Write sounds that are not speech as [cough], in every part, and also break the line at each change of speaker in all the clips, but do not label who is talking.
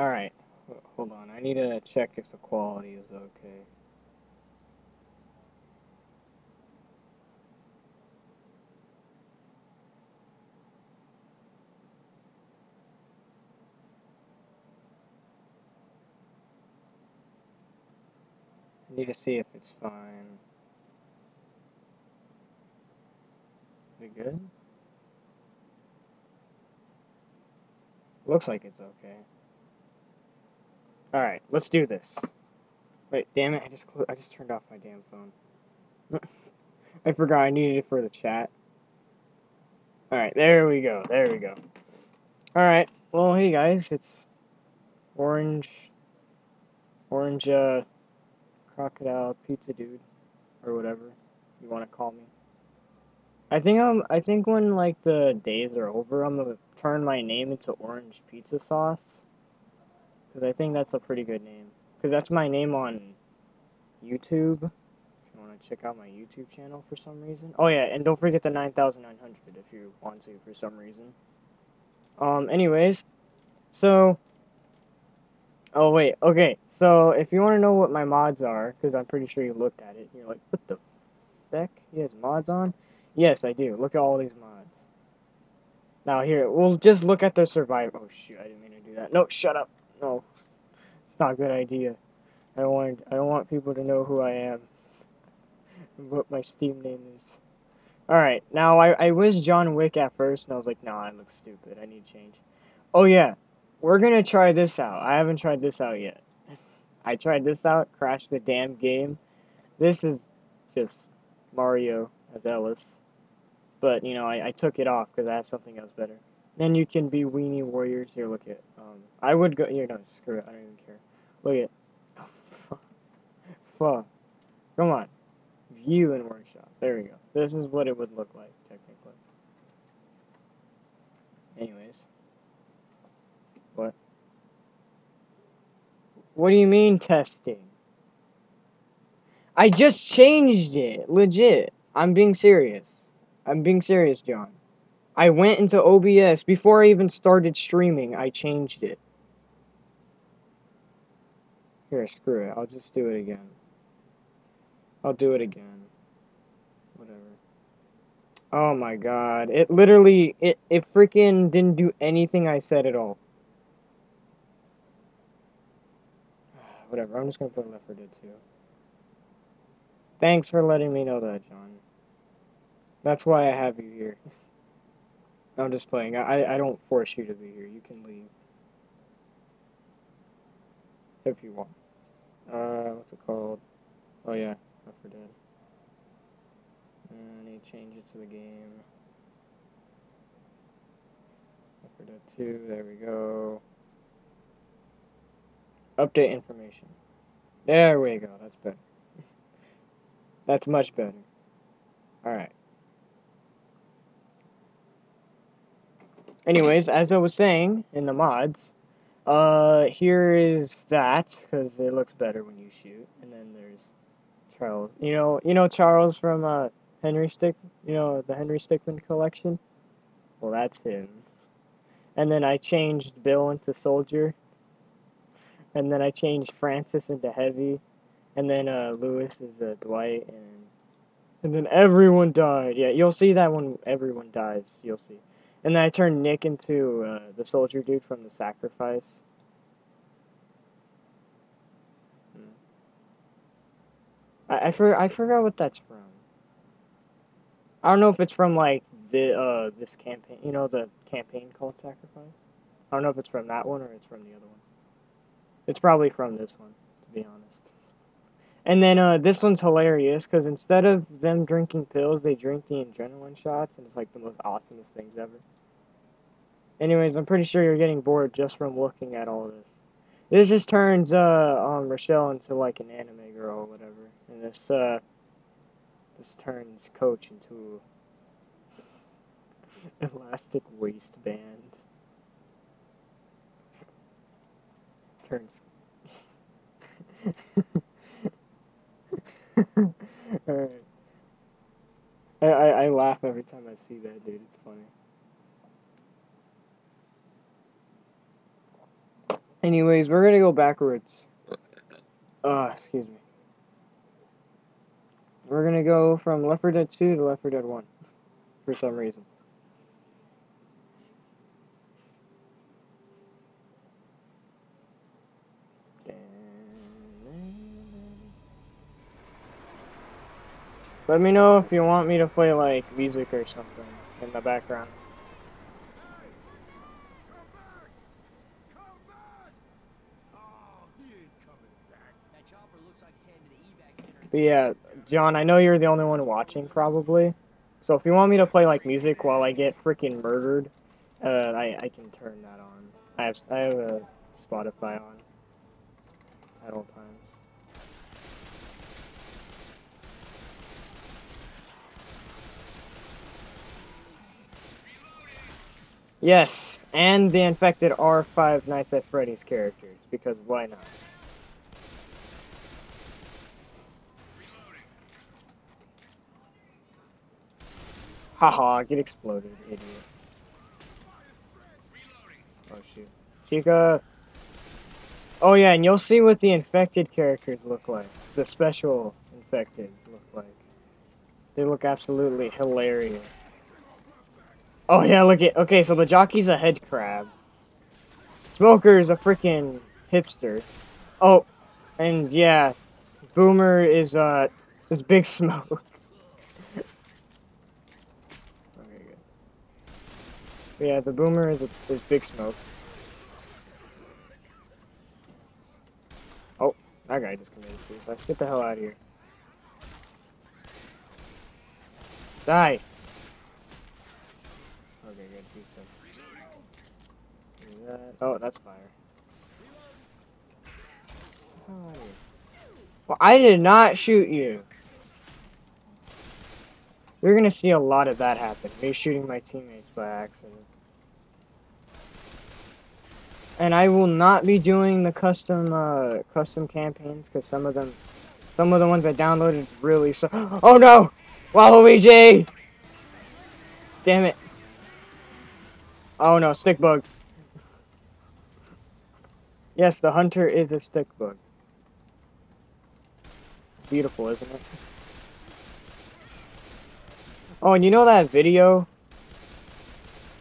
Alright, hold on. I need to check if the quality is okay. I need to see if it's fine. Is it good? Looks like it's okay. Alright, let's do this. Wait, damn it, I just I just turned off my damn phone. [laughs] I forgot I needed it for the chat. Alright, there we go, there we go. Alright, well, hey guys, it's Orange, Orange, uh, Crocodile Pizza Dude, or whatever you want to call me. I think I'm, I think when, like, the days are over, I'm gonna turn my name into Orange Pizza Sauce. Because I think that's a pretty good name. Because that's my name on YouTube. If you want to check out my YouTube channel for some reason. Oh yeah, and don't forget the 9900 if you want to for some reason. Um, anyways. So. Oh wait, okay. So if you want to know what my mods are, because I'm pretty sure you looked at it, you're like, what the heck? He has mods on? Yes, I do. Look at all these mods. Now here, we'll just look at the survival. Oh shoot, I didn't mean to do that. No, shut up. No, it's not a good idea. I don't want I don't want people to know who I am and what my Steam name is. Alright, now I, I was John Wick at first, and I was like, nah, I look stupid. I need change. Oh yeah, we're gonna try this out. I haven't tried this out yet. I tried this out, crashed the damn game. This is just Mario as Ellis. But, you know, I, I took it off because I have something else better. Then you can be Weenie Warriors. Here, look at. Um, I would go. Here, no, screw it. I don't even care. Look at. Oh, [laughs] fuck. Come on. View and workshop. There we go. This is what it would look like, technically. Anyways. What? What do you mean testing? I just changed it. Legit. I'm being serious. I'm being serious, John. I went into OBS before I even started streaming. I changed it. Here, screw it. I'll just do it again. I'll do it again. Whatever. Oh my god. It literally, it, it freaking didn't do anything I said at all. [sighs] Whatever, I'm just gonna put Left 4 Dead 2. Thanks for letting me know that, John. That's why I have you here. [laughs] I'm just playing. I, I don't force you to be here. You can leave. If you want. Uh, what's it called? Oh yeah, 4 Dead. I need to change it to the game. 4 Dead 2, there we go. Update information. There we go, that's better. [laughs] that's much better. Alright. Anyways, as I was saying in the mods, uh, here is that because it looks better when you shoot, and then there's Charles. You know, you know Charles from uh, Henry Stick. You know the Henry Stickmin collection. Well, that's him. And then I changed Bill into Soldier. And then I changed Francis into Heavy. And then uh, Louis is uh, Dwight, and and then everyone died. Yeah, you'll see that when everyone dies. You'll see. And then I turned Nick into uh, the soldier dude from the sacrifice. Hmm. I I, for, I forgot what that's from. I don't know if it's from like the uh this campaign, you know, the campaign called Sacrifice. I don't know if it's from that one or it's from the other one. It's probably from this one, to be honest. And then uh, this one's hilarious because instead of them drinking pills, they drink the adrenaline shots, and it's like the most awesomest things ever. Anyways, I'm pretty sure you're getting bored just from looking at all this. This just turns uh, um, Rochelle into like an anime girl or whatever, and this uh, this turns Coach into [laughs] elastic waistband. Turns. [laughs] [laughs] Alright. I, I, I laugh every time I see that, dude. It's funny. Anyways, we're gonna go backwards. Uh, excuse me. We're gonna go from Left 4 Dead 2 to Left 4 Dead 1. For some reason. Let me know if you want me to play like music or something in the background. But yeah, John, I know you're the only one watching probably. So if you want me to play like music while I get freaking murdered, uh, I I can turn that on. I have I have a Spotify on at all times. Yes, and the infected are Five Nights at Freddy's characters because why not? Haha, get exploded, idiot. Oh shoot. Chica! Oh yeah, and you'll see what the infected characters look like. The special infected look like. They look absolutely hilarious. Oh yeah, look at- okay, so the jockey's a head crab. Smoker's a freaking hipster. Oh, and yeah, Boomer is, uh, is Big Smoke. [laughs] yeah, the boomer is, a, is Big Smoke. Oh, that guy just committed suicide. Let's get the hell out of here. Die! Okay, good. He's dead. That. Oh, that's fire. Well, I did not shoot you. You're gonna see a lot of that happen. Me shooting my teammates by accident. And I will not be doing the custom uh, custom campaigns because some of them, some of the ones I downloaded really so. [gasps] Oh no, Waluigi! Damn it! Oh no, stick bug. Yes, the hunter is a stick bug. Beautiful, isn't it? Oh, and you know that video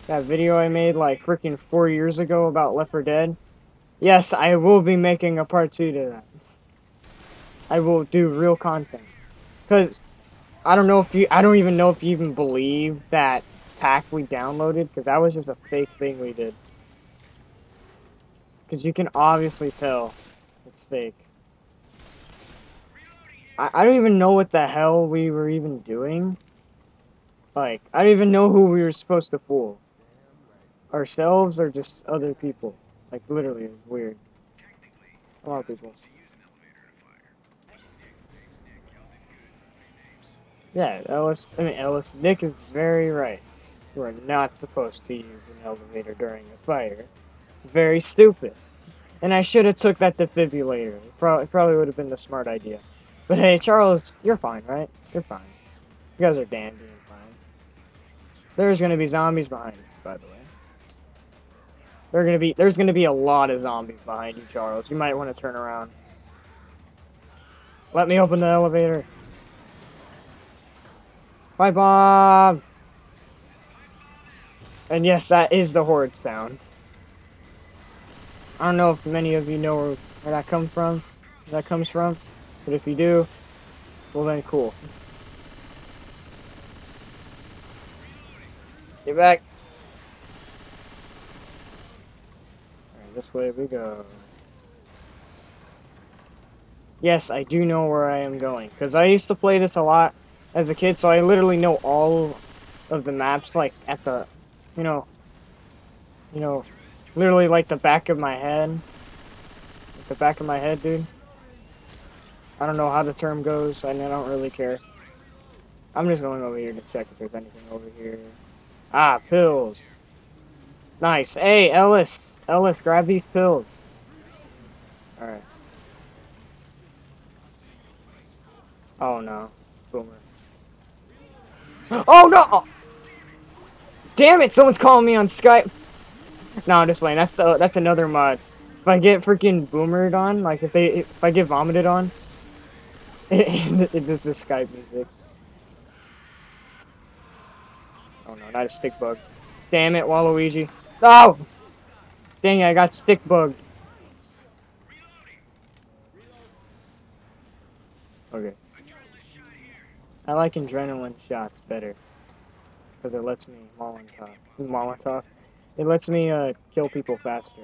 that video I made like freaking four years ago about Left 4 Dead? Yes, I will be making a part two to that. I will do real content. Because, I don't know if you, I don't even know if you even believe that pack we downloaded, because that was just a fake thing we did. Because you can obviously tell it's fake. I, I don't even know what the hell we were even doing. Like, I don't even know who we were supposed to fool ourselves or just other people. Like literally, it's weird. A lot of people. Yeah, Ellis. I mean, Ellis. Nick is very right. Are not supposed to use an elevator during a fire. It's very stupid. And I should have took that defibrillator. Probably, probably would have been the smart idea. But hey, Charles, you're fine, right? You're fine. You guys are dandy and fine. There's gonna be zombies behind you, by the way. They're gonna be there's gonna be a lot of zombies behind you, Charles. You might want to turn around. Let me open the elevator. Bye, Bob. And yes, that is the horde sound. I don't know if many of you know where, where that comes from. That comes from, but if you do, well then, cool. Get back. this way we go. Yes, I do know where I am going. Because I used to play this a lot as a kid, so I literally know all of the maps, like, at the, you know, you know, literally like the back of my head. Like the back of my head, dude. I don't know how the term goes, and I don't really care. I'm just going over here to check if there's anything over here. Ah, pills. Nice. Hey, Ellis. Ellis, grab these pills. Alright. Oh no. Boomer. [gasps] Oh no! Damn it, someone's calling me on Skype. No, I'm just playing. That's the that's another mod. If I get freaking boomered on, like if they if I get vomited on, [laughs] it, it does the Skype music. Oh no, not a stick bug. Damn it, Waluigi. Oh! Dang it, I got stick bugged. Okay. I like adrenaline shots better. Because it lets me Molotov. Molotov. It lets me uh, kill people faster.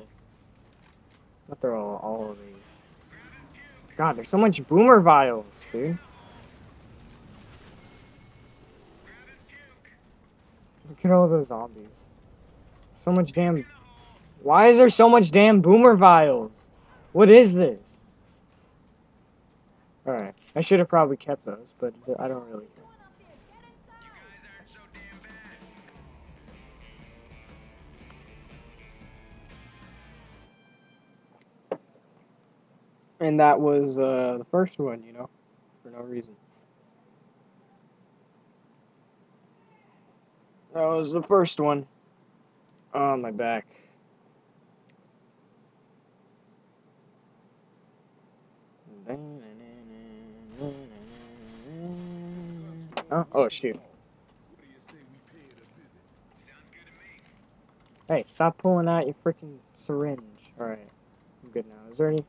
But they're all, all of these. God, there's so much boomer vials, dude. Look at all those zombies. So much damn... Why is there so much damn boomer vials? What is this? Alright. I should have probably kept those, but I don't really And that was uh, the first one, you know, for no reason. That was the first one. Oh, my back. Oh, oh shoot. Hey, stop pulling out your freaking syringe. Alright, I'm good now. Is there any...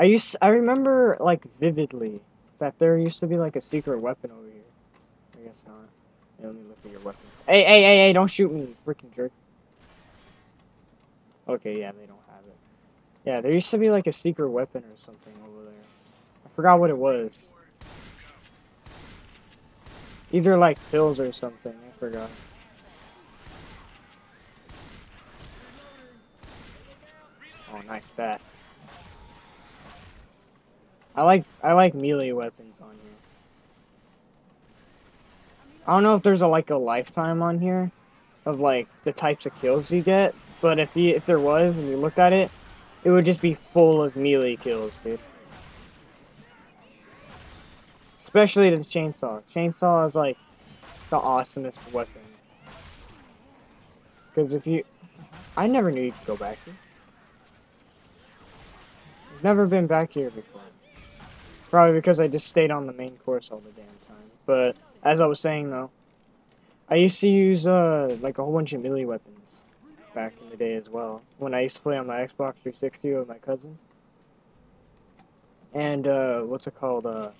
I used... I remember, like, vividly that there used to be, like, a secret weapon over here. I guess not. Yeah, let me look at your weapon. Hey, hey, hey, hey, don't shoot me, freaking jerk. Okay, yeah, they don't have it. Yeah, there used to be, like, a secret weapon or something over there. I forgot what it was. Either like pills or something, I forgot. Oh, nice bat. I like I like melee weapons on here. I don't know if there's a like a lifetime on here of like the types of kills you get, but if you if there was and you looked at it, it would just be full of melee kills, dude. Especially the chainsaw. Chainsaw is like the awesomest weapon. Because if you... I never knew you could go back here. I've never been back here before. Probably because I just stayed on the main course all the damn time. But, as I was saying though, I used to use, uh, like a whole bunch of melee weapons back in the day as well. When I used to play on my Xbox 360 with my cousin. And, uh, what's it called, uh...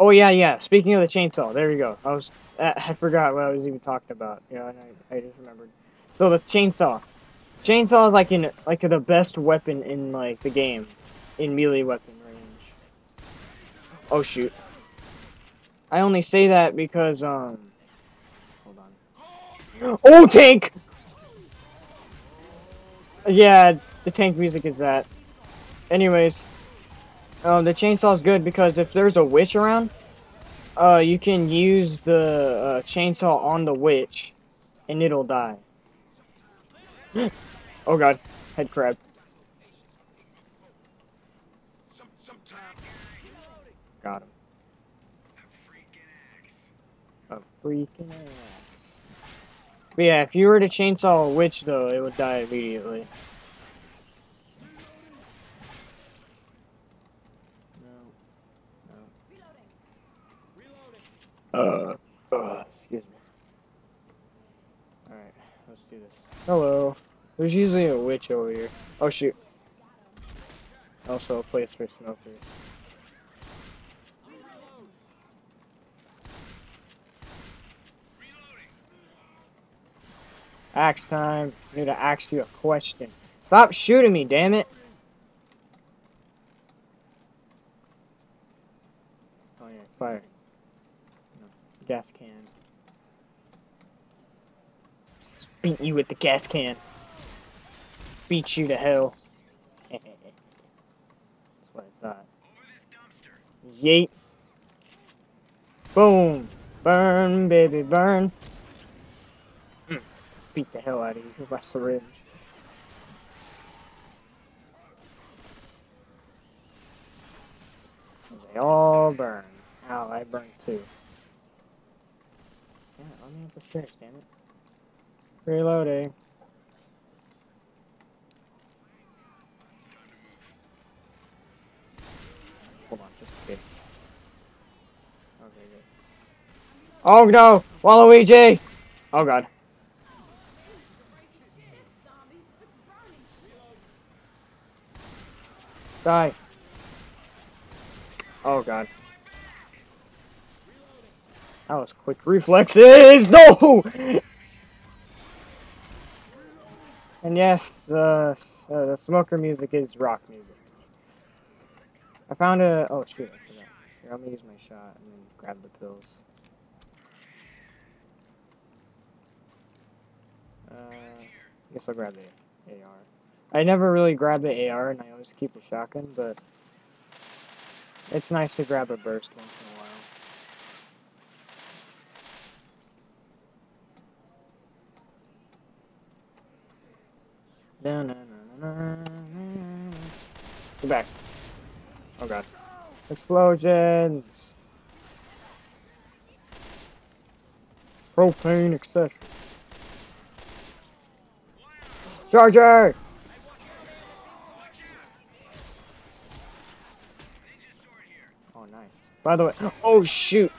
Oh yeah, yeah. Speaking of the chainsaw, there you go. I was I forgot what I was even talking about. Yeah, and I, I just remembered. So the chainsaw, chainsaw is like in like the best weapon in like the game, in melee weapon range. Oh shoot. I only say that because um. Hold on. Oh tank. Yeah, the tank music is that. Anyways, um, the chainsaw is good because if there's a witch around, uh, you can use the uh, chainsaw on the witch, and it'll die. [gasps] oh god, head crab. Got him. A freaking axe. But yeah, if you were to chainsaw a witch though, it would die immediately. Uh, uh, excuse me. Alright, let's do this. Hello. There's usually a witch over here. Oh shoot. Also a place for smokers. Axe time. I need to ask you a question. Stop shooting me, damn it! Oh yeah, fire gas can. Beat you with the gas can. Beat you to hell. Eh, eh, eh. That's what it's at. Yeet. Boom. Burn, baby, burn beat the hell out of you with my syringe. They all burn. Ow, I burned too. Yeah, let me up the stairs, damn it. Reloading. Hold on, just a bit. Okay, good. Oh no! Waluigi! Oh god. Die. Oh god. That was quick reflexes! No! And yes, the, uh, the smoker music is rock music. I found a... Oh shoot, I forgot. Here, let me use my shot and then grab the pills. Uh, I guess I'll grab the AR. I never really grab the AR and I always keep the shotgun, but it's nice to grab a burst once in a while. Na, na, na, back. Oh god. Explosions! Propane accessory. Charger! Oh, nice. By the way, oh shoot!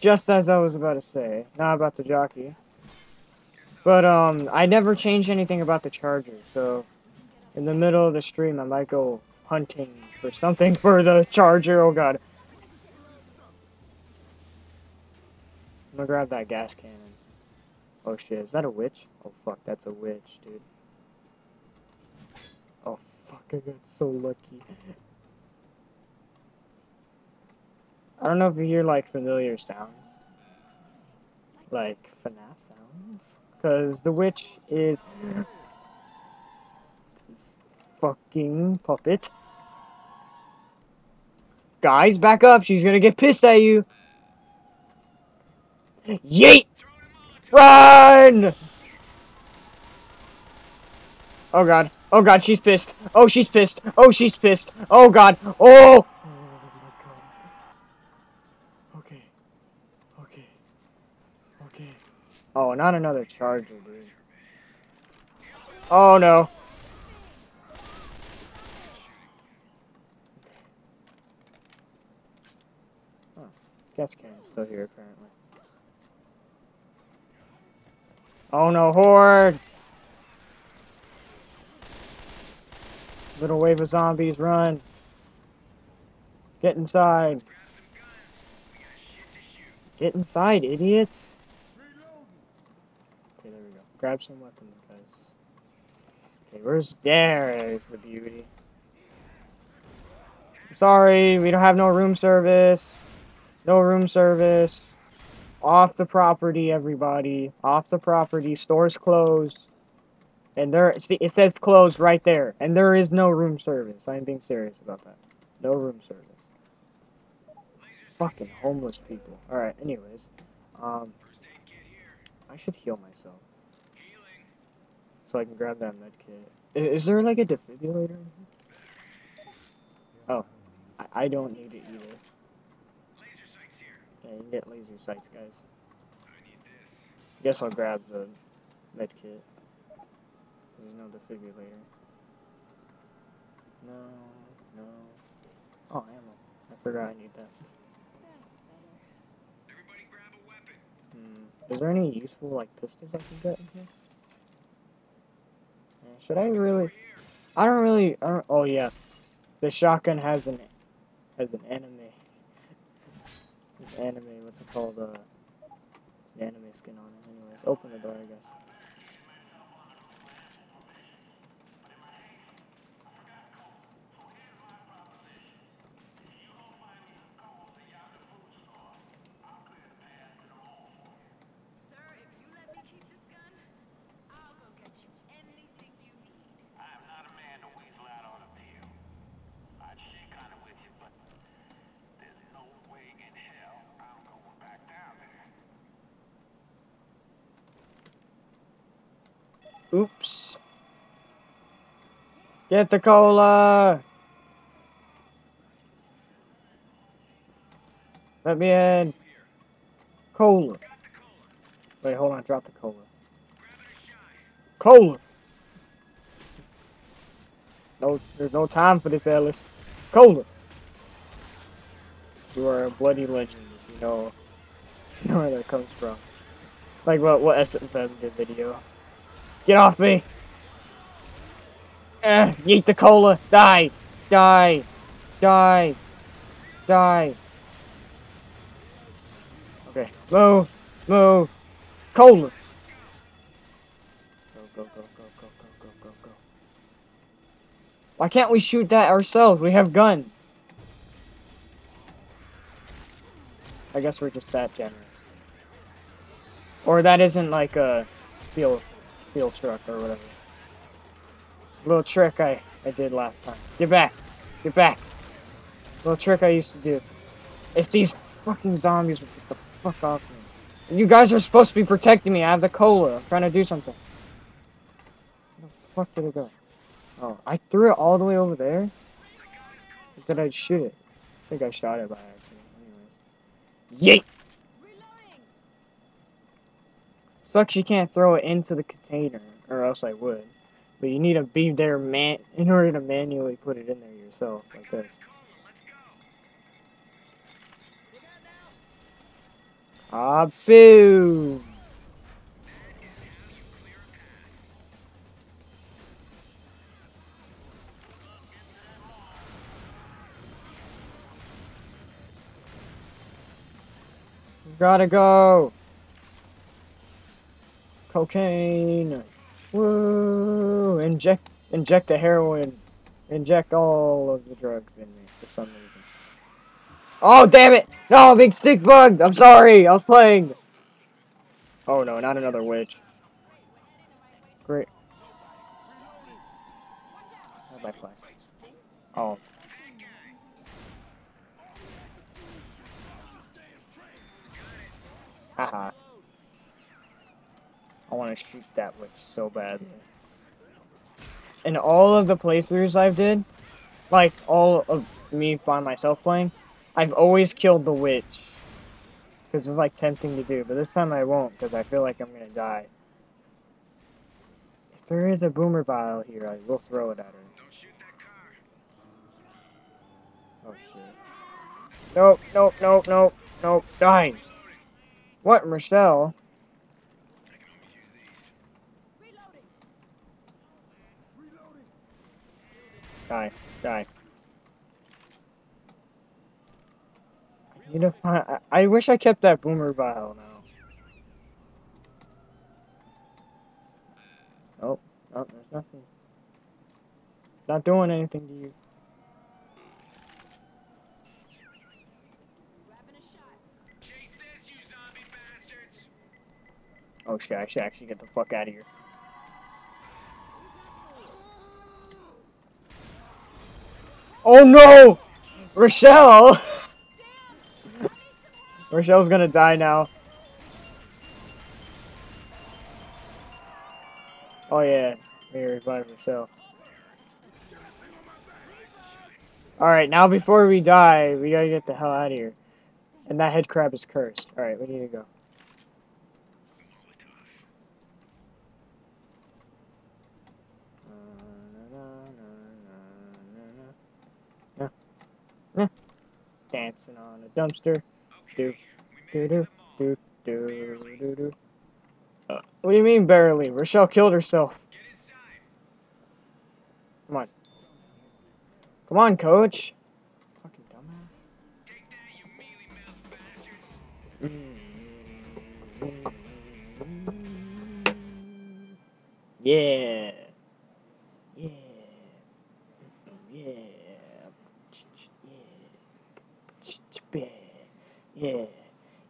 Just as I was about to say, not about the jockey. But, um, I never changed anything about the charger, so in the middle of the stream, I might go hunting for something [laughs] for the charger. Oh god. I'm gonna grab that gas cannon. Oh shit, is that a witch? Oh fuck, that's a witch, dude. Oh fuck, I got so lucky. I don't know if you hear like familiar sounds. Like FNAF sounds. Because the witch is fucking puppet. Guys, back up. She's gonna get pissed at you. Yeet! Run! Oh god. Oh god, she's pissed. Oh, she's pissed. Oh, she's pissed. Oh god. Oh! Okay. Okay. Okay. Oh, not another charger, dude. Oh no. Gas cannon's still here, apparently. Oh no, Horde! Little wave of zombies, run! Get inside! Get inside, idiots! Okay, there we go. Grab some weapons, guys. Okay, where's... There's the beauty. Sorry, we don't have no room service. No room service. Off the property, everybody. Off the property. Stores closed. And there, it says closed right there. And there is no room service. I'm being serious about that. No room service. Fucking homeless people. Alright, anyways. Um, I should heal myself. So I can grab that med kit. Is, is there like a defibrillator? Oh. I, I don't need it either. Yeah, you can get laser sights, guys. I Guess I'll grab the med kit. There's no defibrillator. No, no. Oh, ammo. I forgot I need that. Hmm. Is there any useful, like, pistols I can get in here? Should I really... I don't really... I don't, oh, yeah. The shotgun has an... has an enemy. anime anime, what's it called, uh, anime skin on it. Anyways, open the door, I guess. Get the cola! Let me in. Cola. Wait, hold on, drop the cola. Cola! No, there's no time for this, Ellis. Cola! You are a bloody legend, you know. I know where that comes from. Like what what SFM did video. Get off me! Uh, eat the cola. Die. Die. Die. Die. Okay. Move. Move. Cola. Go, go, go, go, go, go, go, go, Why can't we shoot that ourselves? We have guns. I guess we're just that generous. Or that isn't like a steel, steel truck or whatever. Little trick I, I did last time. Get back! Get back! Little trick I used to do. If these fucking zombies would get the fuck off me. You guys are supposed to be protecting me. I have the cola. I'm trying to do something. Where the fuck did it go? Oh, I threw it all the way over there? Or did I shoot it? I think I shot it by accident. Anyways. Yeet! Sucks you can't throw it into the container, or else I would. But you need to be there man in order to manually put it in there yourself, like this. Ah, boom! Gotta go! Cocaine! Woo! Inject, inject the heroin. Inject all of the drugs in me for some reason. Oh, damn it! No, big stick bug! I'm sorry, I was playing! Oh no, not another witch. Great. How'd I play? Oh. Haha. I want to shoot that witch so badly. In all of the playthroughs I've did, like all of me by myself playing, I've always killed the witch. Because it's like tempting to do, but this time I won't because I feel like I'm gonna die. If there is a boomer bile here, I will throw it at her. Oh shit. Nope, nope, nope, nope, nope, dying. What, Michelle? Die, die. To find. I, I wish I kept that boomer vial now. Oh, oh, there's nothing. Not doing anything to you. Oh shit, I should actually get the fuck out of here. Oh no! Rochelle! [laughs] Rochelle's gonna die now. Oh yeah, me revive Rochelle. Alright, now before we die, we gotta get the hell out of here. And that head crab is cursed. Alright, we need to go. Dancing on a dumpster. Do, do, do, do, do, do. Uh, what do you mean barely? Rochelle killed herself. Come on. Come on, coach. Fucking dumbass. Yeah. Yeah. Yeah.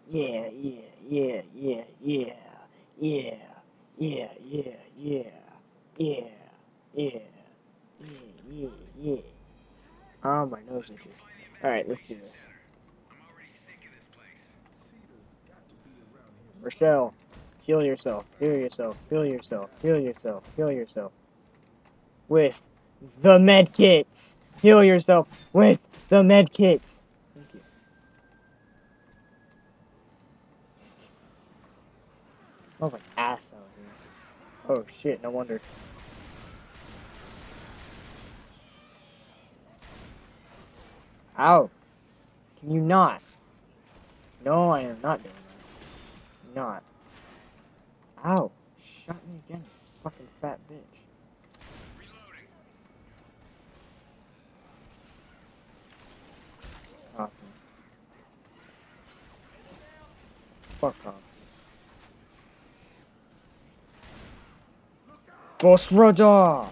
Yeah, yeah, yeah, yeah, yeah, yeah, yeah, yeah, yeah, yeah, yeah, yeah, yeah, yeah. Oh, my nose itches. Alright, let's do this. Rochelle, heal yourself, heal yourself, heal yourself, heal yourself, heal yourself. With the med kits! Heal yourself with the med kits! Thank you. Smells like ass out here. Oh shit, no wonder. Ow! Can you not? No, I am not doing that. not. Ow. Shot me again, fucking fat bitch. Awesome. Fuck off. Boss Roger! I'm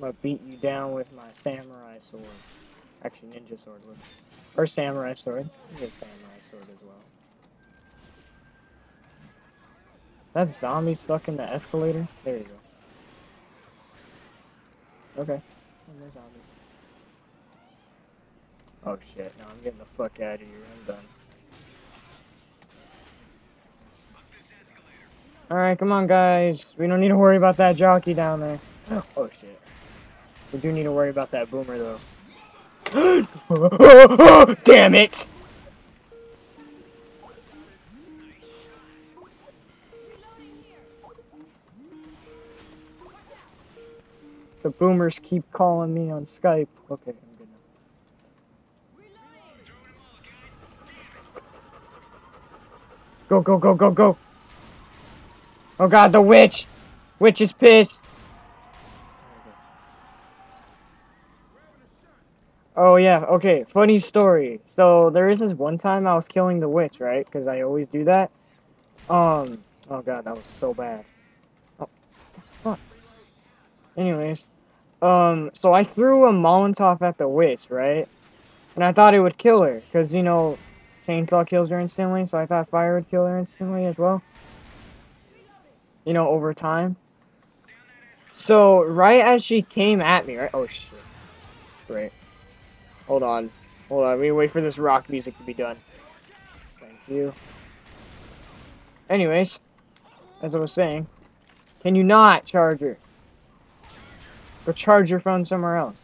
gonna beat you down with my samurai sword. Actually, ninja sword. With, or samurai sword. Get samurai sword as well. That zombie stuck in the escalator? There you go. Okay. Oh shit, now I'm getting the fuck out of here. I'm done. Alright, come on guys. We don't need to worry about that jockey down there. Oh shit. We do need to worry about that boomer though. [gasps] Damn it! The boomers keep calling me on Skype. Okay, I'm good now. Go, go, go, go, go! Oh god, the witch! Witch is pissed! Oh yeah, okay, funny story. So there is this one time I was killing the witch, right? Because I always do that. Um, oh god, that was so bad. Oh, fuck. Anyways, um, so I threw a Molotov at the witch, right? And I thought it would kill her, because, you know, chainsaw kills her instantly, so I thought fire would kill her instantly as well. You know, over time. So, right as she came at me, right? Oh, shit. Great. Hold on. Hold on. We wait for this rock music to be done. Thank you. Anyways, as I was saying, can you not charge her? Or charge your phone somewhere else.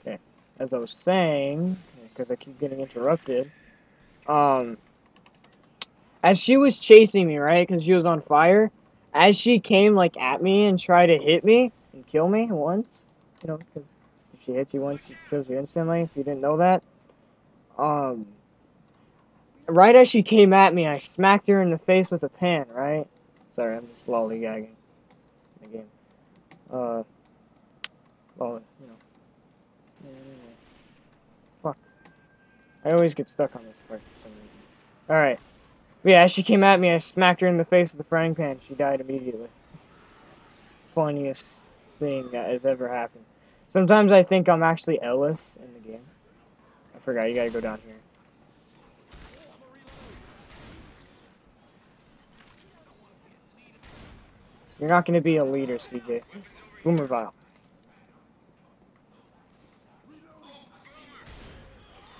Okay. As I was saying, because I keep getting interrupted, um, as she was chasing me, right, because she was on fire, as she came, like, at me and tried to hit me and kill me once, you know, because if she hits you once, she kills you instantly, if you didn't know that. Um, right as she came at me, I smacked her in the face with a pan, right? Sorry, I'm just lollygagging in the game. Uh, well, you know. Fuck. I always get stuck on this part for some reason. Alright. Yeah, she came at me, I smacked her in the face with a frying pan. She died immediately. Funniest thing that has ever happened. Sometimes I think I'm actually Ellis in the game. I forgot, you gotta go down here. You're not gonna be a leader, CJ. Boomer Bile.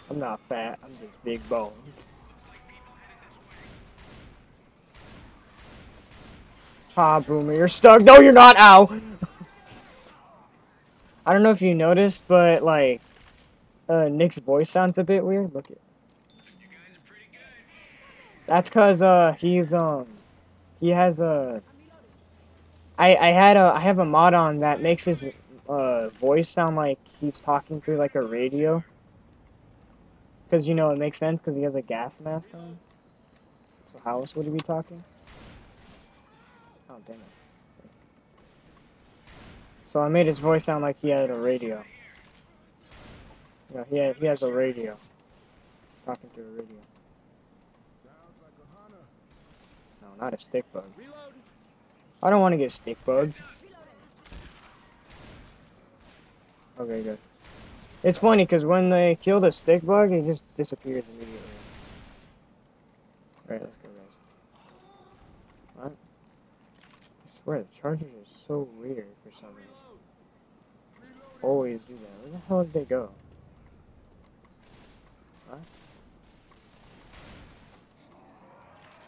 I'm not fat, I'm just big boned. Ha, Boomer, you're stuck. No, you're not. Ow! I don't know if you noticed, but like, uh, Nick's voice sounds a bit weird. Look at. That's cause uh he's um he has a. I I had a I have a mod on that makes his uh voice sound like he's talking through like a radio. Cause you know it makes sense because he has a gas mask on. So how else would he be talking? Oh damn it. So I made his voice sound like he had a radio. Yeah, he, had, he has a radio. He's talking to a radio. Sounds like a HANA. No, not a stick bug. I don't want to get stick bugged. Okay, good. It's funny because when they kill the stick bug, it just disappears immediately. Alright, let's go, guys. What? I swear, the charges are so weird for some reason always do that. Where the hell did they go? What?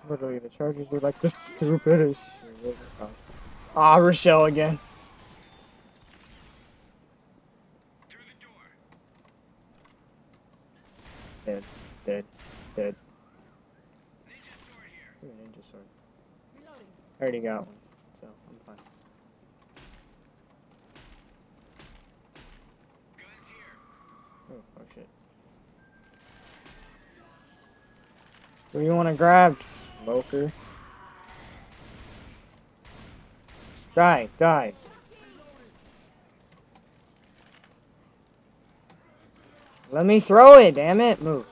Literally, the Chargers are like the [laughs] stupidest. Ah, oh, Rochelle again. Dead, dead, dead. Ninja sword. I already got one. Who you want to grab, smoker? Die, die. Let me throw it, damn it. Move.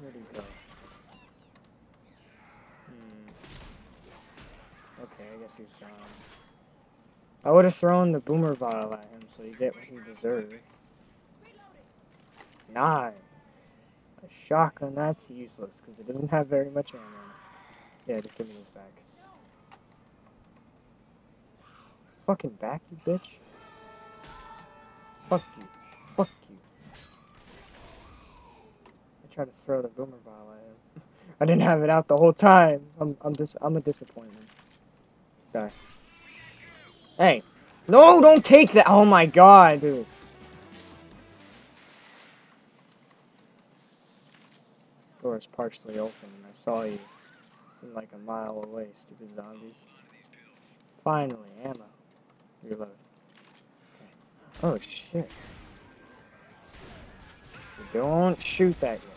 Where'd he go? Hmm. Okay, I guess he's gone. I would have thrown the Boomer Bile at him so he get what he deserved. Nah. Shotgun, that's useless because it doesn't have very much ammo. Yeah, just give me this back. Fucking back, you bitch. Fuck you. Fuck you. I tried to throw the Boomer Bile at him. [laughs] I didn't have it out the whole time. I'm I'm just I'm a disappointment. Die. Hey. No, don't take that. Oh my god, dude. Door is partially open and I saw you from like a mile away, stupid zombies. Finally, ammo. Reload. Okay. Oh shit. Don't shoot that yet.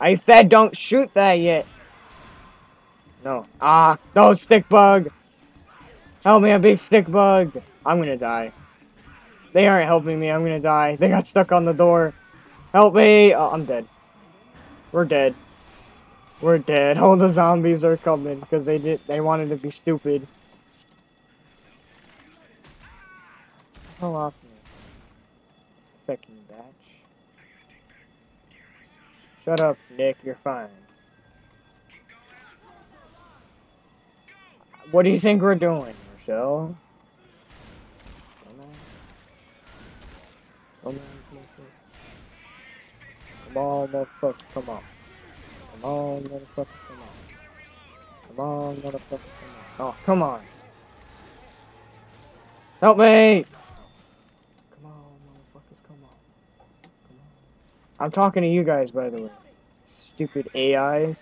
I said don't shoot that yet. No. Ah, no, stick bug. Help me, a big stick bug. I'm gonna die. They aren't helping me. I'm gonna die. They got stuck on the door. Help me. Oh, I'm dead. We're dead. We're dead. [laughs] All the zombies are coming because they did. They wanted to be stupid. Hell off me. Second batch. Shut up, Nick. You're fine. What do you think we're doing, Michelle? On. Come on, come on, motherfucker. Come on. Come on, motherfucker. Come on. Come on, motherfucker. Come on. Oh, come on. Help me! Come on, motherfuckers. Come on. Come on. I'm talking to you guys, by the way. Stupid AIs.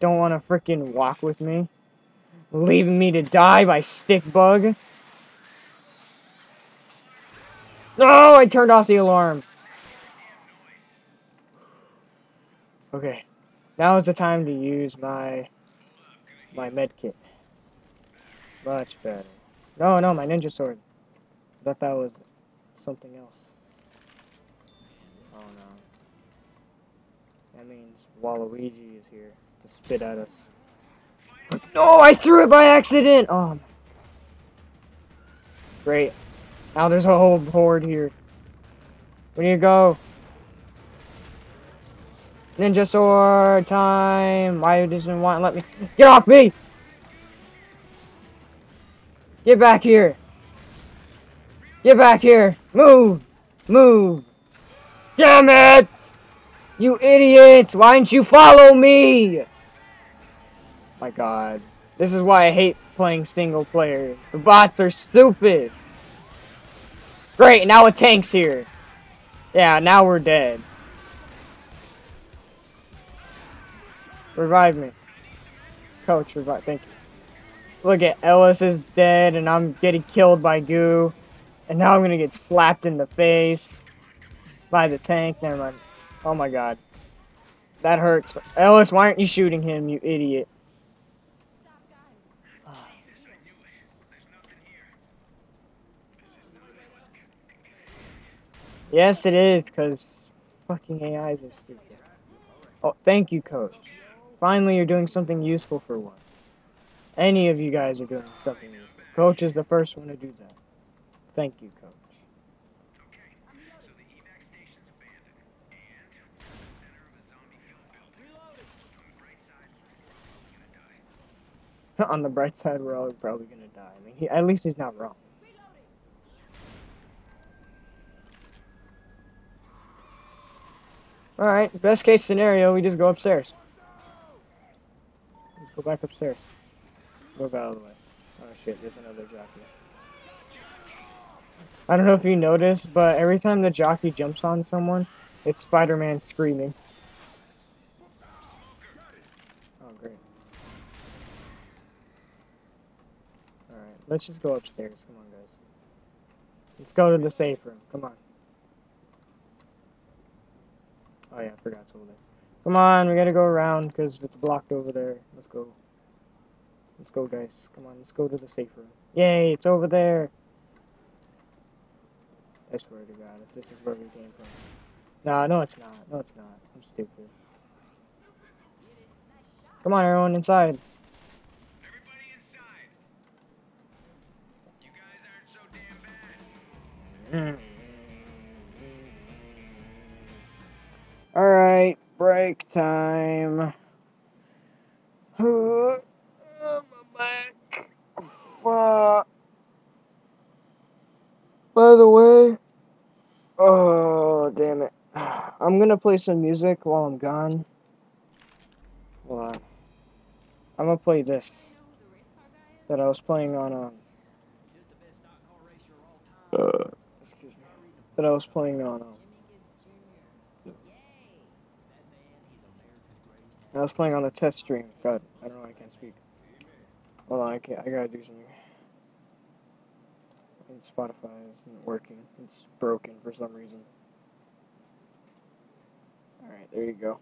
Don't want to freaking walk with me. Leaving me to die by stick bug. No, I turned off the alarm. Okay. Now is the time to use my my med kit. Much better. No, no, my ninja sword. I thought that was something else. Oh no. That means Waluigi is here to spit at us. No, I threw it by accident! Oh. Great. Now there's a whole horde here. Where do you go? Ninja sword time! Why doesn't want to let me- Get off me! Get back here! Get back here! Move! Move! Damn it! You idiots! Why didn't you follow me? My god. This is why I hate playing single player. The bots are stupid! Great, now a tank's here. Yeah, now we're dead. Revive me. Coach, revive. Thank you. Look at Ellis is dead, and I'm getting killed by goo. And now I'm gonna get slapped in the face by the tank. Never mind. Oh my god. That hurts. Ellis, why aren't you shooting him, you idiot? Yes, it is, because fucking AIs are stupid. Oh, thank you, coach. Finally, you're doing something useful for once. Any of you guys are doing something useful. Coach is the first one to do that. Thank you, coach. [laughs] On the bright side, we're all probably gonna die. I mean, he, at least he's not wrong. Alright, best case scenario, we just go upstairs. Go back upstairs. Move out of the way. Oh shit, there's another jockey. I don't know if you noticed, but every time the jockey jumps on someone, it's Spider-Man screaming. Oh, great. Alright, let's just go upstairs. Come on, guys. Let's go to the safe room. Come on. Oh yeah, I forgot to hold it. Come on, we gotta go around because it's blocked over there. Let's go. Let's go, guys. Come on, let's go to the safe room. Yay, it's over there. I swear to God, if this is where we came from. No, no, it's not. No, it's not. I'm stupid. Come on, everyone, inside.
Everybody inside. You guys aren't so damn bad. Hmm.
Alright, break time. Oh, my back. Fuck. By the way, oh, damn it. [sighs] I'm gonna play some music while I'm gone. Hold on. I'm gonna play this that I was playing on, um, excuse me, that I was playing on, um, I was playing on the test stream. God, I don't know, I can't speak. Hold on, I can't, I gotta do something. And Spotify isn't working. It's broken for some reason. Alright, there you go.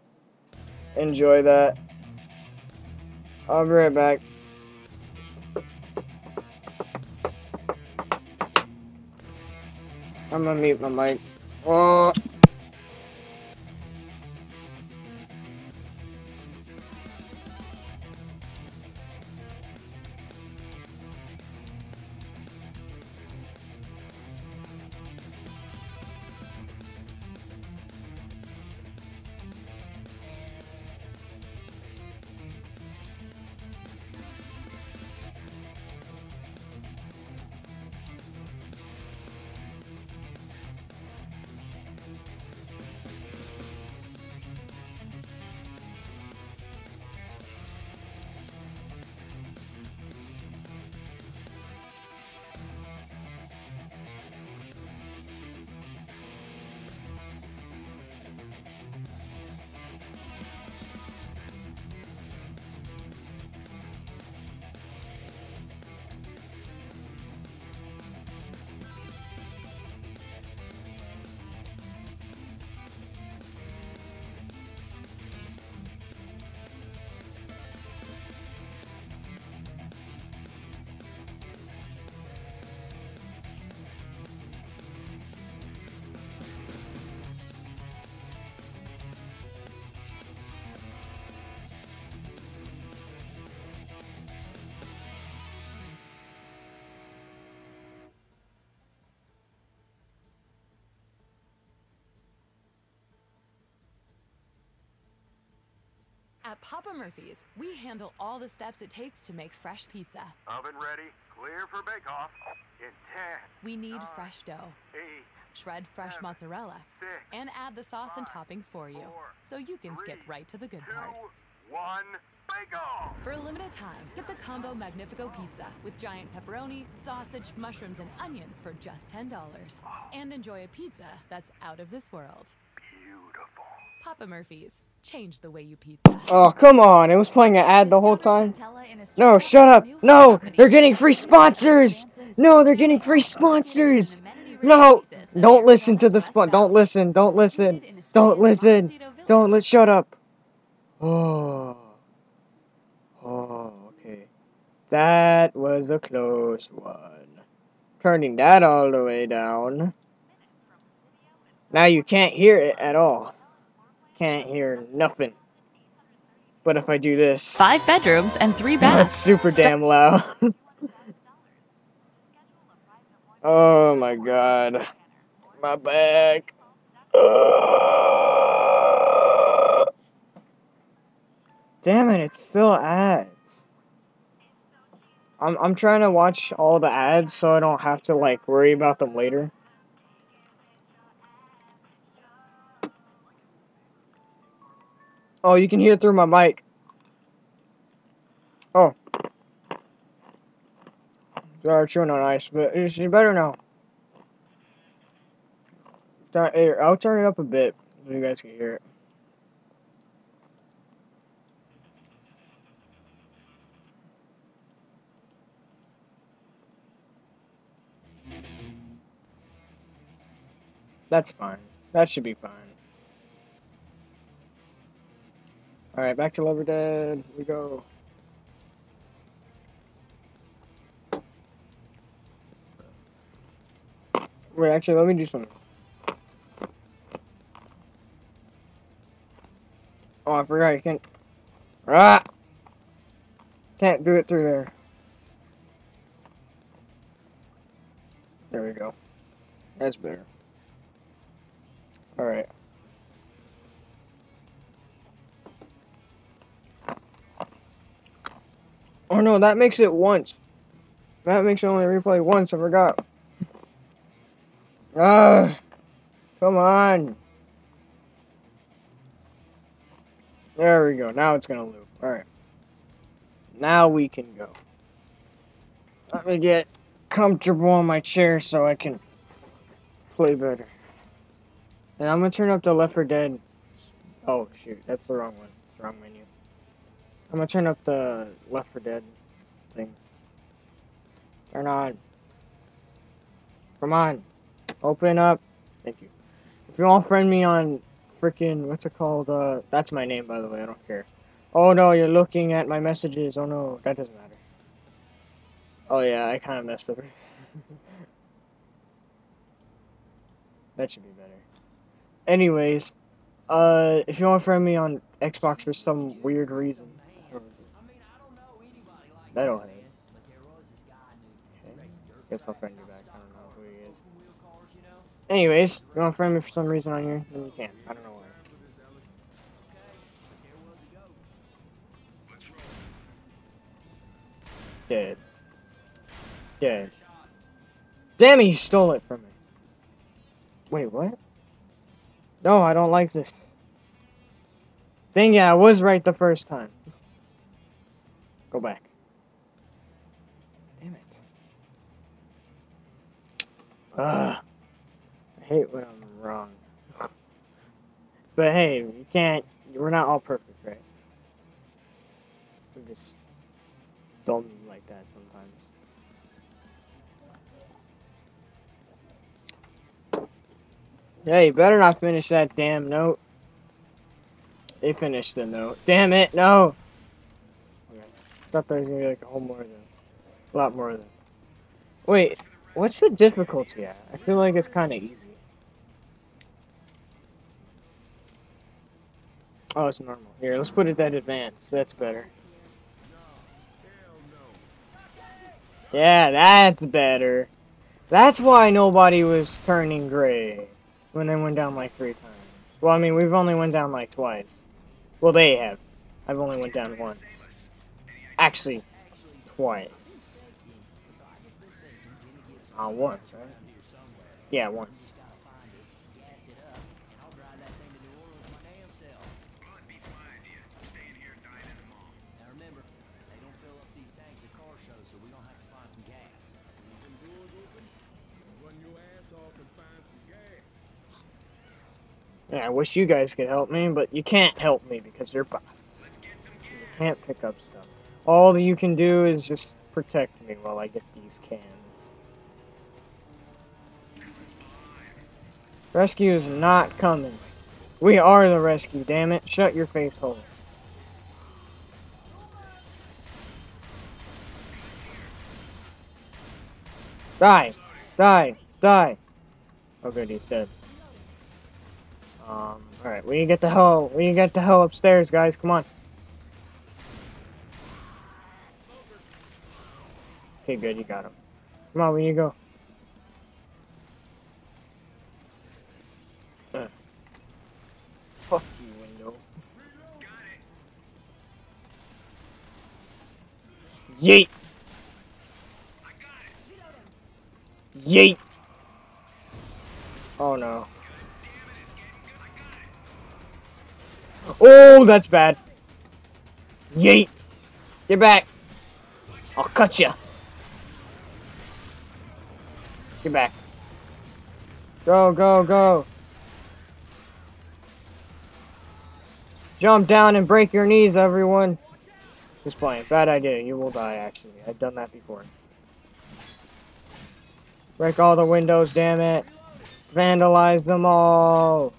Enjoy that. I'll be right back. I'm gonna mute my mic. Oh.
At Papa Murphy's, we handle all the steps it takes to make fresh pizza.
Oven ready, clear for bake off. In 10,
We need
Nine.
fresh dough,
8,
shred fresh
Seven.
mozzarella,
6,
and add the sauce and toppings for you.
four,
So you can skip right to the good
2,
part.
1, bake off!
For a limited time, get the combo Magnifico pizza with giant pepperoni, sausage, mushrooms, and onions for just $10. And enjoy a pizza that's out of this world.
Beautiful.
Papa Murphy's. Change the way you pizza.
Oh, come on. It was playing an ad the whole time.
Discover Centella in
No, shut up. No, they're getting free sponsors. No, they're getting free sponsors. No, don't listen to the spon. Don't listen. Don't listen. Don't listen. Don't let. Shut up. Oh. Oh, okay. That was a close one. Turning that all the way down. Now you can't hear it at all. Can't hear nothing. But if I do this,
Five bedrooms and three [laughs]
that's
baths.
super damn loud. [laughs] oh my god. My back. [sighs] Damn it, it's still ads. I'm I'm trying to watch all the ads so I don't have to like worry about them later. Oh, you can hear through my mic. Oh. Sorry, chewing on ice, but it's better now. I'll turn it up a bit so you guys can hear it. That's fine. That should be fine. Alright, back to Left 4 Dead. We go. Wait, actually, let me do something. Oh, I forgot you can't. Ah! Can't do it through there. There we go. That's better. Alright. Oh no, that makes it once. That makes it only replay once, I forgot. Ah! Come on! There we go, now it's gonna loop. Alright. Now we can go. Let me get comfortable on my chair so I can play better. And I'm gonna turn up the Left 4 Dead. Oh shoot, that's the wrong one. It's the wrong menu. I'm gonna turn up the Left 4 Dead thing. Turn on. Come on. Open up. Thank you. If you want to friend me on freaking what's it called? Uh, that's my name by the way. I don't care. Oh no, you're looking at my messages. Oh no, that doesn't matter. Oh yeah, I kind of messed up. [laughs] that should be better. Anyways, uh, if you want to friend me on Xbox for some weird reason, that don't hate. Okay. Guess I'll friend you back. I don't know who he is. Anyways, you want to friend me for some reason on here, then you can. I don't know why. Dead. Dead. Damn it, he stole it from me. Wait, what? No, I don't like this. Dang yeah, I was right the first time. Go back. Ugh. I hate when I'm wrong. but hey, you can't, we're not all perfect, right? We're just dumb like that sometimes. Yeah, you better not finish that damn note. They finished the note. Damn it, no! Okay. Thought there was gonna be like a whole more of than. A lot more of than. Wait, what's the difficulty at? I feel like it's kinda easy. Oh, it's normal. Here, let's put it at advanced. That's better. Yeah, that's better. That's why nobody was turning gray when they went down like three times. Well, I mean, we've only went down like twice. Well, they have. I've only went down once. Actually, twice. Uh, once, right? Yeah, once. Yeah, I wish you guys could help me, but you can't help me because you're bots. You can't pick up stuff. All you can do is just protect me while I get these cans. Rescue is not coming. We are the rescue, damn it. Shut your face hole. Die! Die! Die! Oh good, he's dead. Um, alright, we can get the hell, we can get the hell upstairs, guys, come on. Okay, good, you got him. Come on, where you go? Yeet! Yeet! Oh no. Oh, that's bad. Yeet! Get back! I'll cut you. Get back. Go, go, go. Jump down and break your knees, everyone. Just playing. Bad idea. You will die, actually. I've done that before. Break all the windows, damn it. Vandalize them all.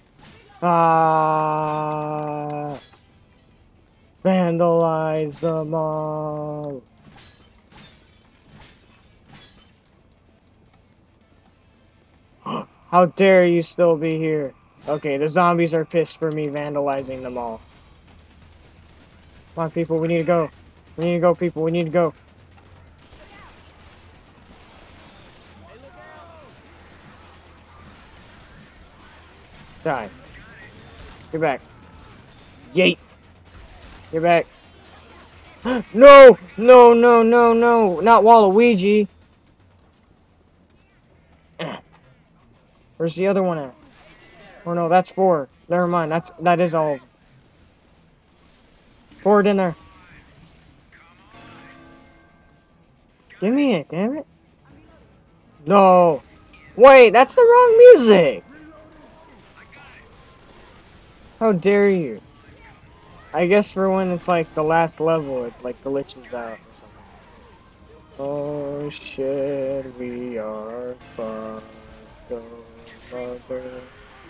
Ah. Vandalize them all. [gasps] How dare you still be here? Okay, the zombies are pissed for me vandalizing them mall. Come on, people, we need to go. We need to go, people, we need to go. Die. Get back. Yeet. Get back. [gasps] no! No, no, no, no! Not Waluigi! Where's the other one at? Oh no, that's four. Never mind, that's that is all. Forward in there. Give me it, damn it. No. Wait, that's the wrong music. How dare you? I guess for when it's like the last level, it like glitches out or something. Oh shit, we are fucked.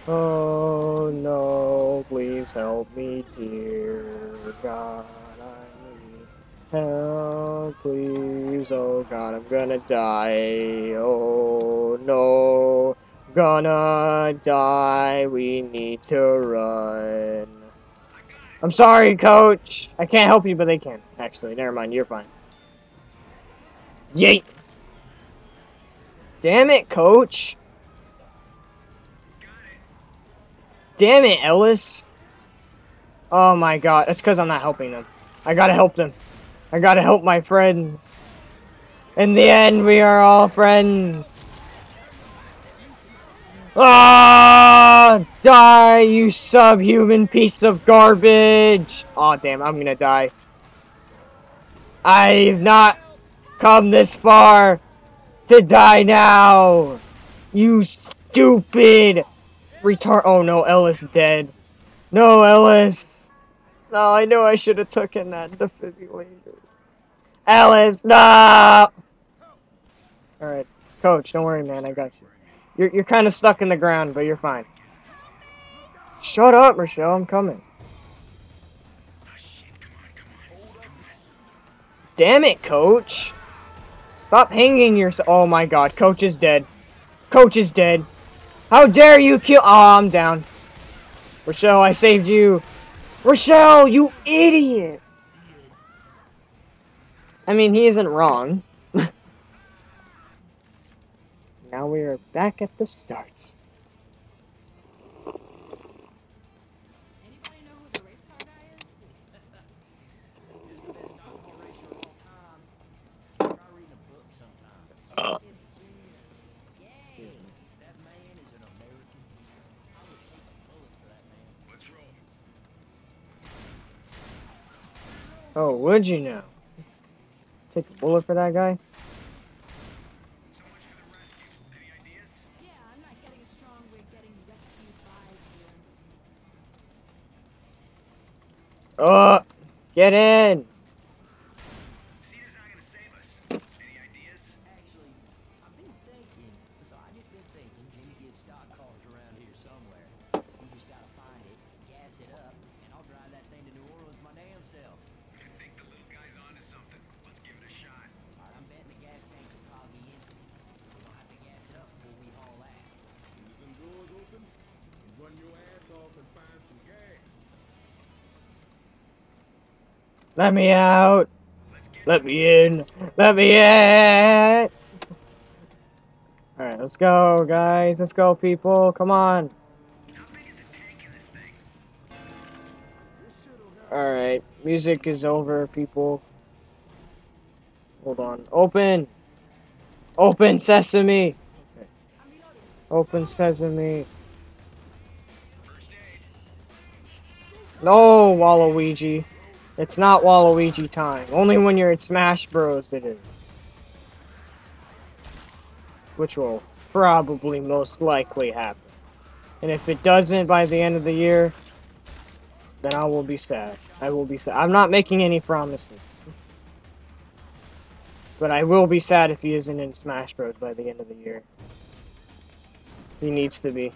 Oh no, please help me, dear God, I need help, please. Oh God, I'm gonna die. Oh no, gonna die. We need to run. I'm sorry, coach. I can't help you, but they can. Actually, never mind. You're fine. Yeet. Damn it, coach. Damn it, Ellis. Oh my god. That's because I'm not helping them. I gotta help them. I gotta help my friends. In the end, we are all friends. Ah! Die, you subhuman piece of garbage! oh, damn, I'm gonna die. I've not come this far to die now! You stupid retard. Oh no, Ellis dead. No, Ellis. No, I know I should have taken that defibrillator. Ellis, no. All right, coach, don't worry, man. I got you. You're you're kind of stuck in the ground, but you're fine. Shut up, Michelle. I'm coming. Damn it, coach. Stop hanging yourself. Oh my god, coach is dead. Coach is dead. How dare you kill- Oh, I'm down. Rochelle, I saved you. Rochelle, you idiot! I mean, he isn't wrong. [laughs] now we are back at the start. Oh, would you know? Take a bullet for that guy?
So much for
Let me out! Let me in! Let me in! Alright, let's go, guys. Let's go, people. Come on. Alright, music is over, people. Hold on. Open! Open sesame! Open sesame. No, Waluigi. It's not Waluigi time. Only when you're in Smash Bros. it is. Which will probably most likely happen. And if it doesn't by the end of the year, then I will be sad. I will be sad. I'm not making any promises. But I will be sad if he isn't in Smash Bros. by the end of the year. He needs to be.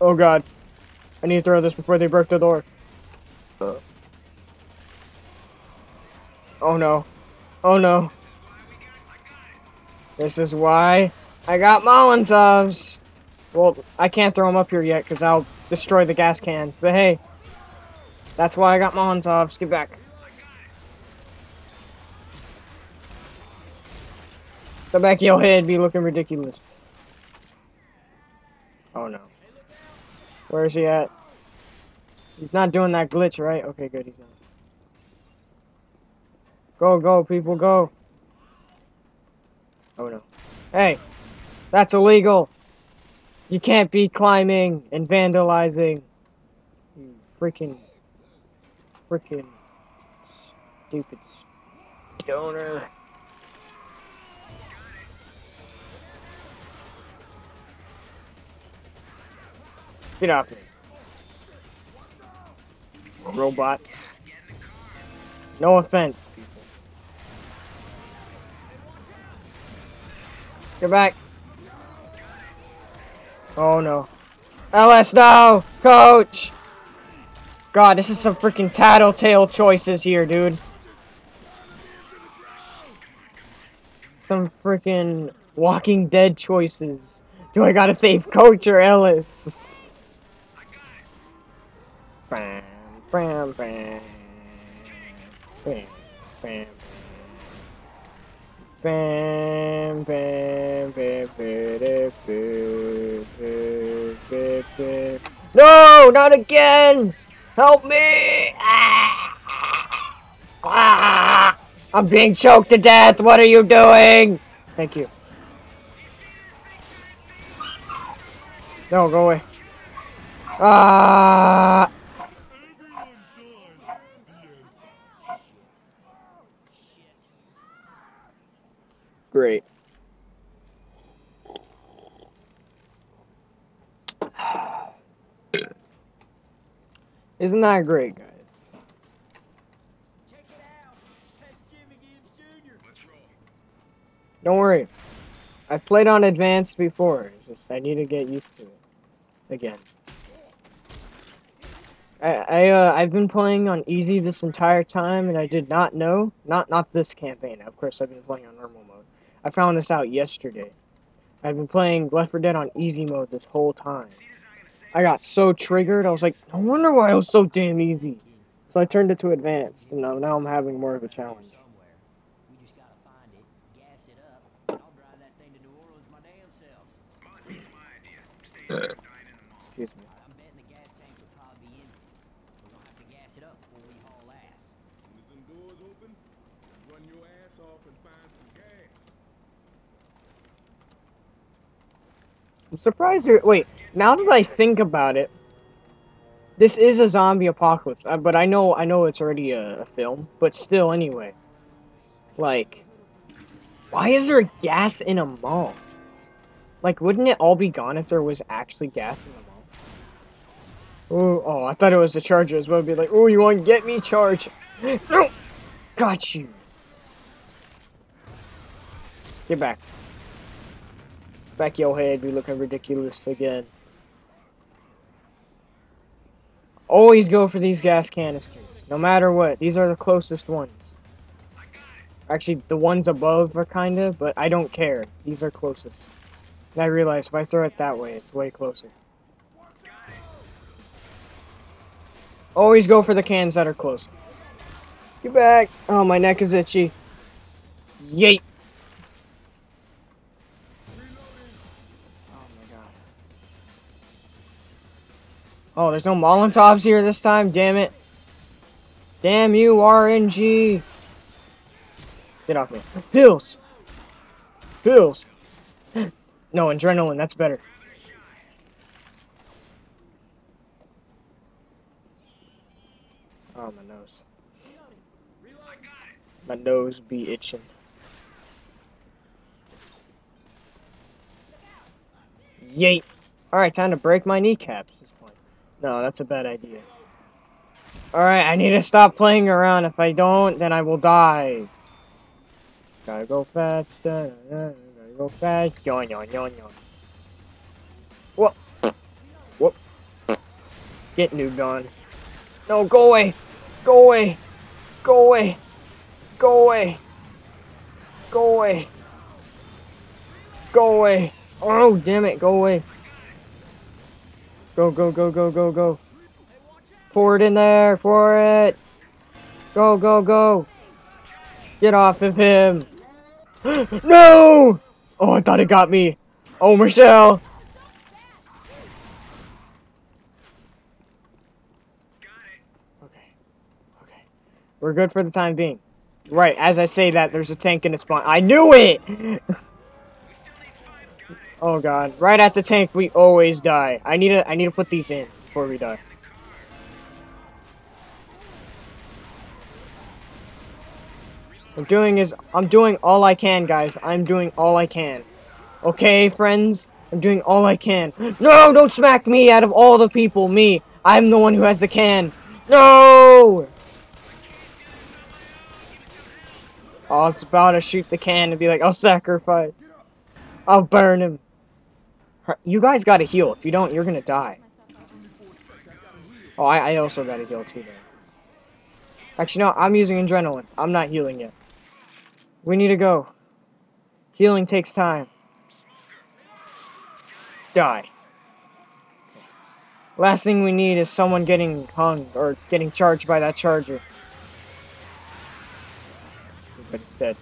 Oh god. I need to throw this before they break the door. Uh. Oh no. Oh no. This is why I got Molotovs. Well, I can't throw them up here yet because I'll destroy the gas can. But hey, that's why I got Molotovs. Get back. The back of your head be looking ridiculous. Oh no. Where is he at? He's not doing that glitch, right? Okay, good, he's not. Go, go, people, go. Oh no. Hey! That's illegal! You can't be climbing and vandalizing. You freaking, freaking stupid stoner. Get off. Robots. No offense, people. Get back. Oh no. Ellis no! Coach! God, this is some freaking Telltale choices here, dude. Some freaking Walking Dead choices. Do I gotta save Coach or Ellis? Bam, bam, bam. Bam, bam. Bam, bam, bam. No, not again! Help me! Ah! I'm being choked to death. What are you doing? Thank you. No, go away. Ah! Great. Isn't that great, guys? Don't worry. I've played on advanced before. It's just I need to get used to it again. I I uh, I've been playing on easy this entire time, and I did not know. Not not this campaign. Of course, I've been playing on normal mode. I found this out yesterday. I've been playing Left 4 Dead on easy mode this whole time. I got so triggered. I was like, no wonder why it was so damn easy. So I turned it to advanced, and now, now I'm having more of a challenge. Excuse me.
Open, run your ass off and find some gas.
I'm surprised you're. Wait, now that I think about it, this is a zombie apocalypse. uh, But I know, I know it's already a, a film. But still, anyway, like, why is there gas in a mall? Like, wouldn't it all be gone if there was actually gas in the mall? Oh, oh, I thought it was the charger as well. Be like, oh, you want to get me charge? [gasps] No, got you. Get back. Back your head, be looking ridiculous again. Always go for these gas canisters, no matter what. These are the closest ones. Actually, the ones above are kinda, but I don't care. These are closest. And I realize if I throw it that way, it's way closer. Always go for the cans that are close. Get back! Oh, my neck is itchy. Yeet! Oh, there's no Molotovs here this time, damn it. Damn you, RNG! Get off me. Pills! Pills! [gasps] No, adrenaline, that's better. Oh, my nose. My nose be itching. Yeet! Alright, time to break my kneecaps. No, that's a bad idea. Alright, I need to stop playing around. If I don't, then I will die. Gotta go fast. Gotta go fast. Yawn, yawn, yawn, yawn. Whoop. Whoop. Get nuked on. No, go away! Go away! Go away! Go away! Go away! Go away! Oh, damn it, go away! Go, go, go, go, go, go! Pour it in there! Pour it! Go, go, go! Get off of him! [gasps] no! Oh, I thought it got me! Oh, Michelle! Okay. Okay. We're good for the time being. Right, as I say that, there's a tank in the spawn. I knew it! [laughs] oh god. Right at the tank, we always die. I need to I need to put these in before we die. I'm doing is I'm doing all I can, guys. I'm doing all I can. Okay, friends? I'm doing all I can. No, don't smack me out of all the people. Me. I'm the one who has the can. No! Oh, it's about to shoot the can and be like, I'll sacrifice. I'll burn him. You guys gotta heal. If you don't, you're gonna die. Oh, I, I also gotta heal too. Actually, no, I'm using adrenaline. I'm not healing yet. We need to go. Healing takes time. Die. Last thing we need is someone getting hung or getting charged by that charger. But dead.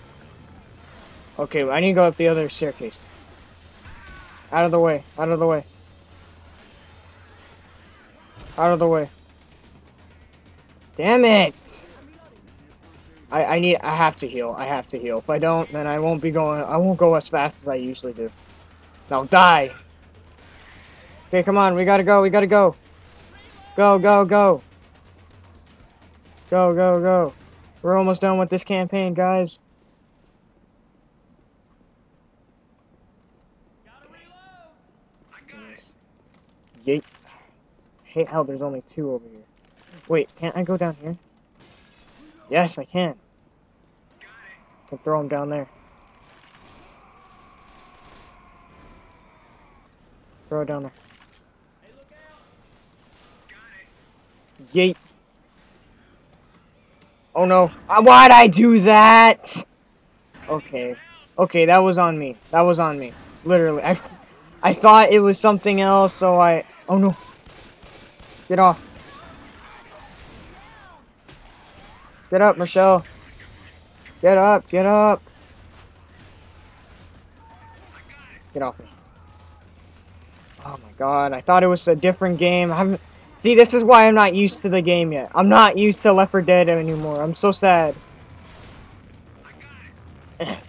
Okay, I need to go up the other staircase. Out of the way. Out of the way. Out of the way. Damn it! I, I need, I have to heal. I have to heal. If I don't, then I won't be going, I won't go as fast as I usually do. Now die! Okay, come on, we gotta go, we gotta go. Go, go, go. Go, go, go. We're almost done with this campaign, guys. Yeet. Hate how there's only two over here. Wait, can't I go down here? Yes, I can. I can throw them down there. Throw it down there. Yeet. Oh no. Uh, Why'd I do that? Okay. Okay, that was on me. That was on me. Literally. I, I thought it was something else, so I... Oh no. Get off. Get up, Michelle. Get up, get up. Get off me. Oh my god, I thought it was a different game. I haven't... See, this is why I'm not used to the game yet. I'm not used to Left 4 Dead anymore. I'm so sad. [laughs]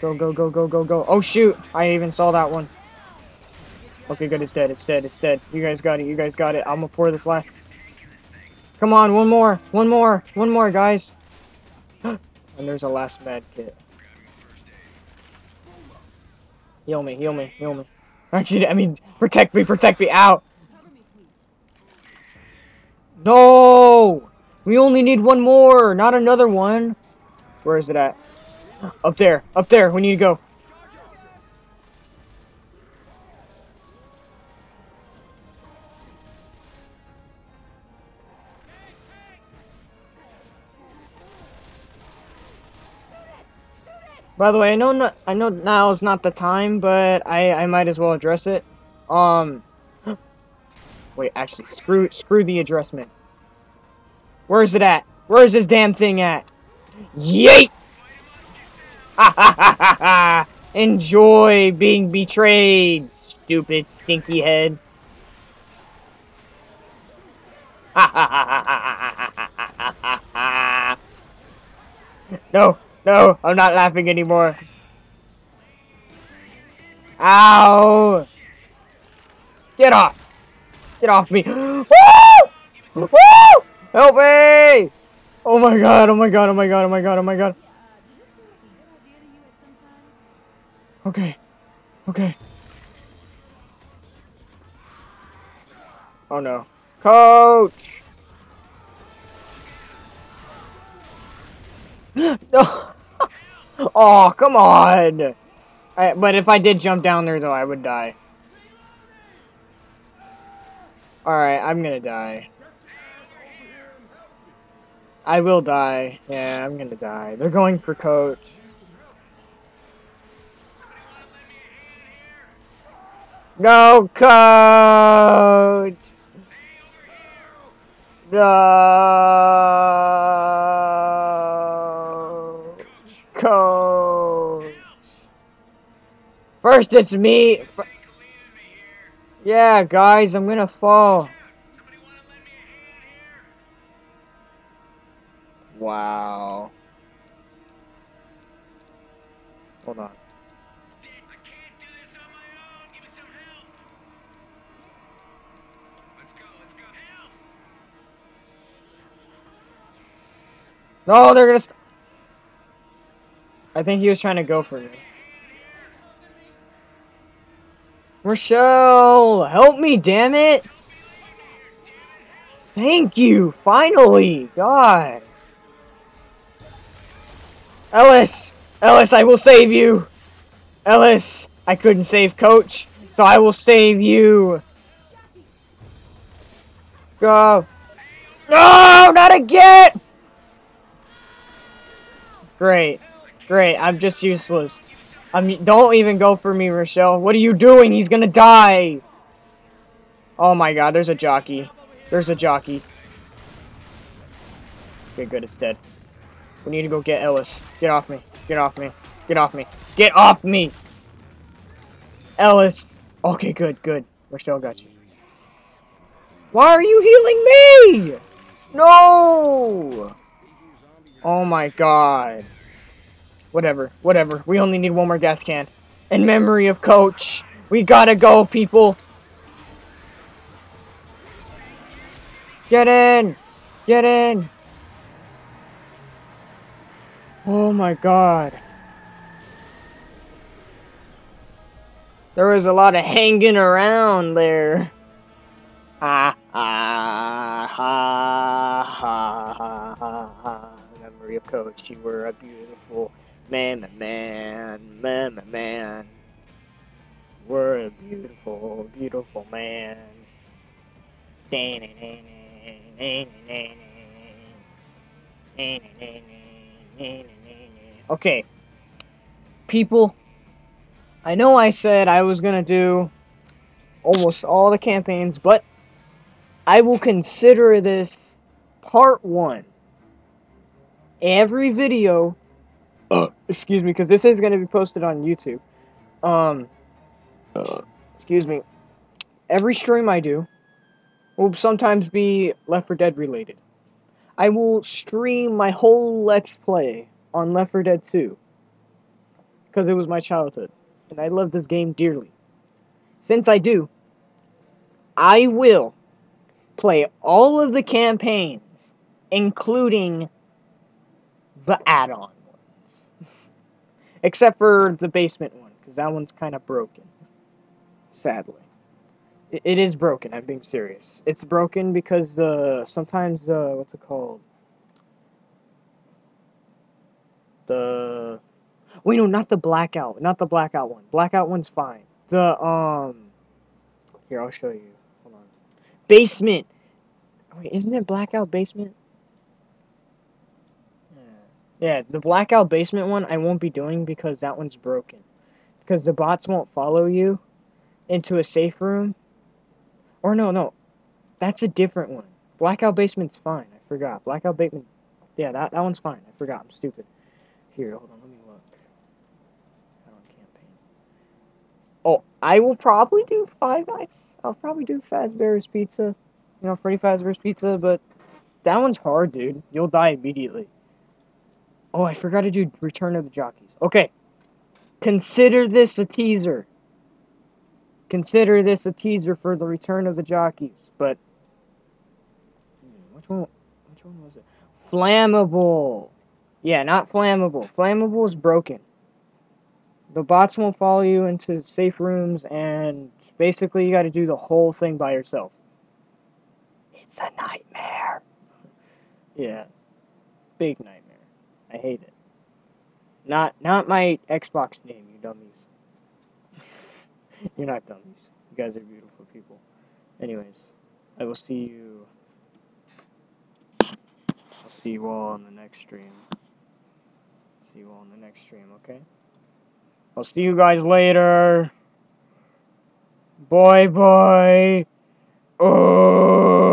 go, go, go, go, go, go. Oh shoot! I even saw that one. Okay, good. It's dead. It's dead. It's dead. You guys got it. You guys got it. I'm gonna pour this last. Come on, one more. One more. One more, guys. [gasps] and there's a last med kit. Heal me. Heal me. Heal me. Actually, I mean, protect me. Protect me. Out. No! We only need one more, not another one. Where is it at? Up there. Up there. We need to go. By the way, I know not, I know now is not the time, but I I might as well address it. Um, [gasps] wait, actually, screw screw the addressment. Where is it at? Where is this damn thing at? Yeet! [laughs] Enjoy being betrayed, stupid stinky head. [laughs] no, no, I'm not laughing anymore. Ow! Get off! Get off me! [gasps] Woo! Woo! Help me! Oh my god, oh my god, oh my god, oh my god, oh my god. Okay. Okay. Oh no. Coach! [gasps] no! [laughs] oh, come on! I, but if I did jump down there, though, I would die. Alright, I'm gonna die. I will die. Yeah, I'm gonna die. They're going for coach. Go, coach! Go, coach! First it's me. Yeah, guys, I'm gonna fall. Wow. Hold on. No, they're gonna. I think he was trying to go for me. Rochelle, help me, damn it! Thank you, finally, God. Ellis, Ellis, I will save you. Ellis, I couldn't save Coach, so I will save you. Go. No, not again. Great, great. I'm just useless. I mean, don't even go for me, Rochelle. What are you doing? He's gonna die. Oh my God, there's a jockey. There's a jockey. Okay, good. It's dead. We need to go get Ellis. Get off me. Get off me. Get off me. Get off me! Ellis. Okay, good, good. Rochelle got you. Why are you healing me? No! Oh my god. Whatever, whatever. We only need one more gas can. In memory of Coach. We gotta go, people. Get in! Get in! Oh my god. There was a lot of hanging around there. Ha ha ha ha ha ha ha. Coach, you were a beautiful man, man, man, man, man, man. We're a beautiful, beautiful man. Okay. People, I know I said I was gonna do almost all the campaigns, but I will consider this part one. Every video, excuse me, because this is gonna be posted on YouTube. Um, excuse me. Every stream I do will sometimes be Left 4 Dead related. I will stream my whole Let's Play on Left 4 Dead 2 because it was my childhood and I love this game dearly. Since I do, I will play all of the campaigns, including the add-on ones, except for the basement one because that one's kind of broken, sadly. It, is broken. I'm being serious. It's broken because the sometimes uh what's it called? The wait no, not the blackout, not the blackout one. Blackout one's fine. The um here I'll show you. Hold on. Basement. Wait, isn't it blackout basement? Yeah. The blackout basement one I won't be doing because that one's broken. Because the bots won't follow you into a safe room or no, no. That's a different one. Blackout Basement's fine. I forgot. Blackout Basement. Yeah, that, that one's fine. I forgot. I'm stupid. Here, hold on. Let me look. Campaign. Oh, I will probably do Five Nights. I'll probably do Fazbear's Pizza. You know, Freddy Fazbear's Pizza, but that one's hard, dude. You'll die immediately. Oh, I forgot to do Return of the Jockeys. Okay. Consider this a teaser consider this a teaser for the return of the jockeys. But which one? Which one was it? Flammable. Yeah, not flammable. Flammable is broken. The bots won't follow you into safe rooms, and basically you got to do the whole thing by yourself. It's a nightmare. [laughs] Yeah, big nightmare. I hate it. Not not my Xbox name, you dummies. [laughs] You're not dummies. You guys are beautiful people. Anyways, I will see you. I'll see you all on the next stream. See you all on the next stream, okay? I'll see you guys later. Bye bye. Oh.